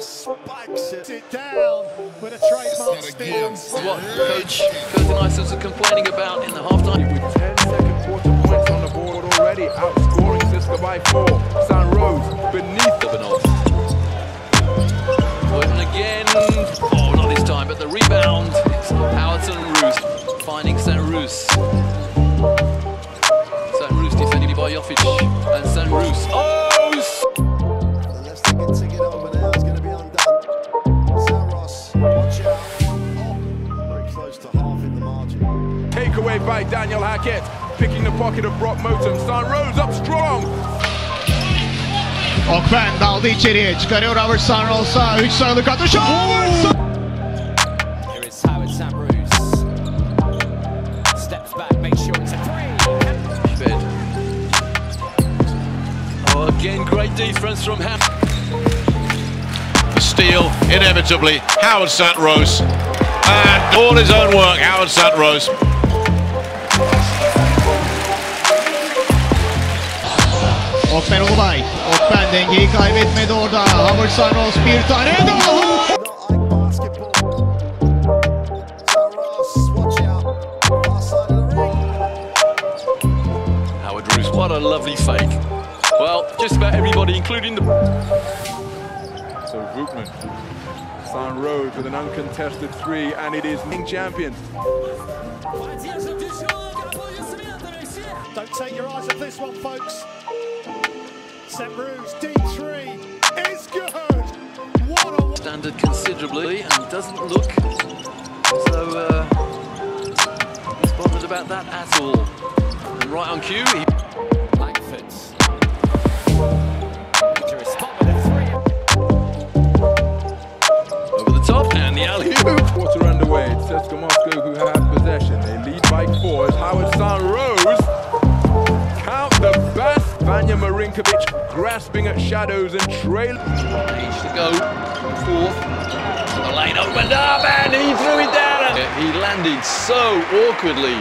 just spikes it. it down with a trademark stance. What coach Curtin Isons are complaining about in the halftime. With 10 second quarter points on the board already, outscoring CSKA by four. Sant-Roos beneath the Bernard. Burton again. Oh, not this time, but the rebound. It's Howard Sant-Roos finding Sant-Roos. St. Roos defended by Jovic and St. Takeaway by Daniel Hackett, picking the pocket of Brock Motum. Sant-Roos up strong. Okben daldı içeriye. Çıkarıyor Robert Sant-Roos'a. 3 sayılık atış. Robert Sun- Here is Howard Sant-Roos. Steps back, makes sure it's a three. Oh, again, great defense from Ham. The steal, inevitably, Howard Sant-Roos. And all his own work, Howard St. Rose. Okben Ulubay. Okben dengeyi kaybetmedi orada. Robert Sant-Roos bir tane daha. Not like basketball. Saros, watch out. Far side of the ring. Howard Roos, what a lovely fake. Well, just about everybody, including the. So Vukman, Sant-Roos with an uncontested three, and it is Ning champions. Don't take your eyes off this one, folks. St. Bruce, deep three is good. What a standard considerably and doesn't look so uh, bothered about that at all. And right on cue, he Langford. Dangerous spot with a three. over the top and the alley-oop. Quarter underway. It's CSKA Moscow who have possession. They lead by four as Howard Sant-Roos count the Vanja Marinkovic grasping at shadows and trailing. Age to go. Fourth. The lane opened up and he threw it down. He landed so awkwardly